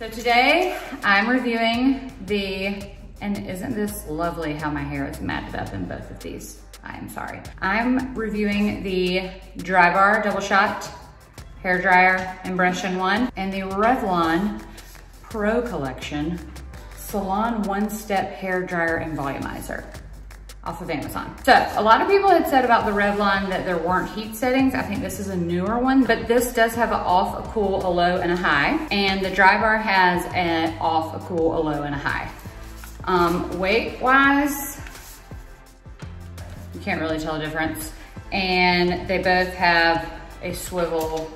So today I'm reviewing the, and isn't this lovely how my hair is matted up in both of these? I am sorry. I'm reviewing the Drybar Double Shot Hair Dryer Impression One and the Revlon Pro Collection Salon One Step Hair Dryer and Volumizer off of Amazon. So a lot of people had said about the Revlon that there weren't heat settings. I think this is a newer one, but this does have an off, a cool, a low, and a high. And the Drybar has an off, a cool, a low, and a high. Um, weight-wise, you can't really tell the difference. And they both have a swivel,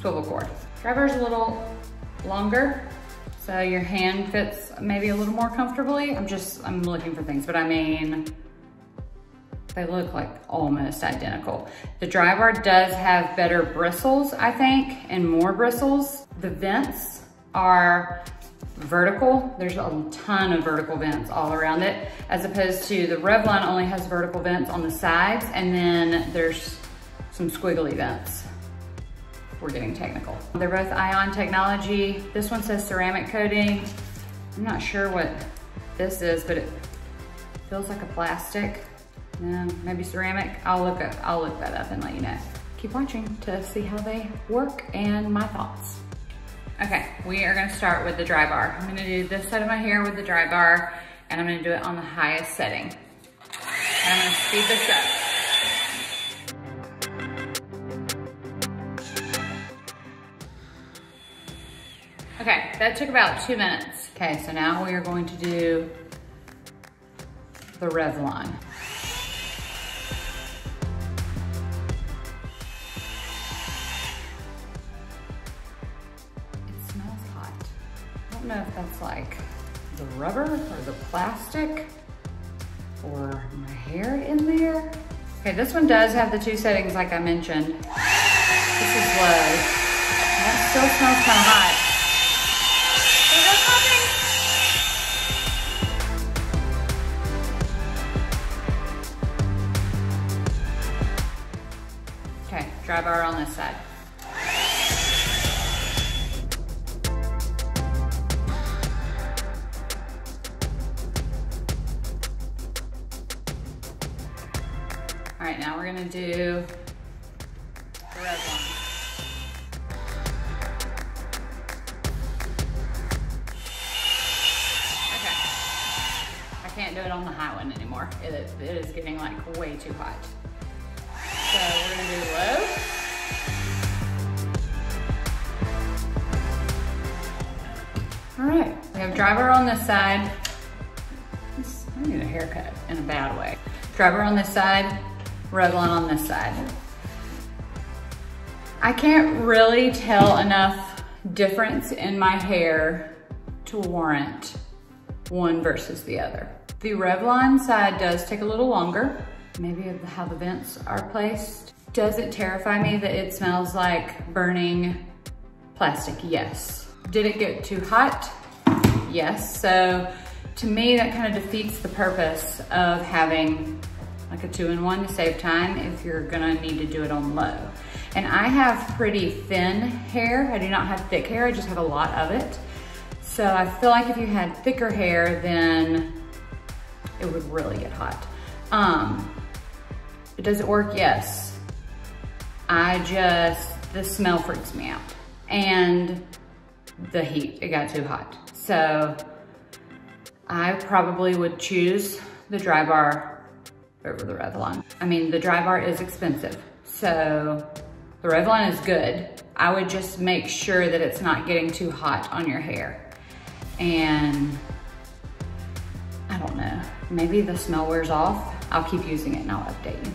swivel cord. Drybar's a little longer, so your hand fits maybe a little more comfortably. I'm just, I'm looking for things, but I mean, they look like almost identical. The Drybar does have better bristles, I think, and more bristles. The vents are vertical. There's a ton of vertical vents all around it, as opposed to the Revlon only has vertical vents on the sides, and then there's some squiggly vents we're getting technical. They're both ion technology. This one says ceramic coating. I'm not sure what this is, but it feels like a plastic. Maybe ceramic. I'll look, up, I'll look that up and let you know. Keep watching to see how they work and my thoughts. Okay, we are gonna start with the Drybar. I'm gonna do this side of my hair with the Drybar and I'm gonna do it on the highest setting. And I'm gonna speed this up. Okay, that took about two minutes. Okay, so now we are going to do the Revlon. It smells hot. I don't know if that's like the rubber or the plastic or my hair in there. Okay, this one does have the two settings like I mentioned. This is low. That still smells kind of hot. Drybar on this side. All right, now we're gonna do the red one. Okay. I can't do it on the high one anymore. It, it is getting like way too hot. So we're gonna do low. All right, we have Drybar on this side. I need a haircut in a bad way. Drybar on this side, Revlon on this side. I can't really tell enough difference in my hair to warrant one versus the other. The Revlon side does take a little longer maybe how the vents are placed. Does it terrify me that it smells like burning plastic? Yes. Did it get too hot? Yes. So to me, that kind of defeats the purpose of having like a two-in-one to save time if you're gonna need to do it on low. And I have pretty thin hair. I do not have thick hair, I just have a lot of it. So I feel like if you had thicker hair, then it would really get hot. Um, does it work? Yes. I just, the smell freaks me out. And the heat, it got too hot. So I probably would choose the Drybar over the Revlon. I mean, the Drybar is expensive. So the Revlon is good. I would just make sure that it's not getting too hot on your hair. And I don't know, maybe the smell wears off. I'll keep using it and I'll update you.